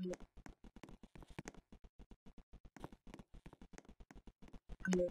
Thank you.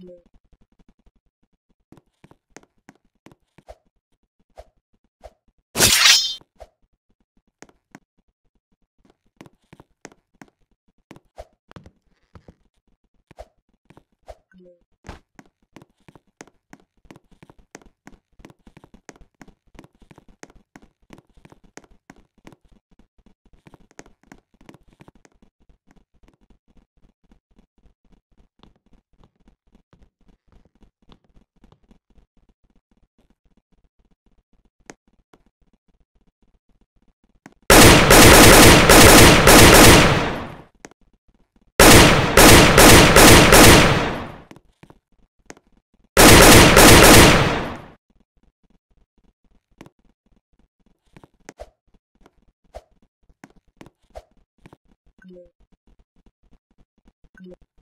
ʻano. Thank you. Thank you.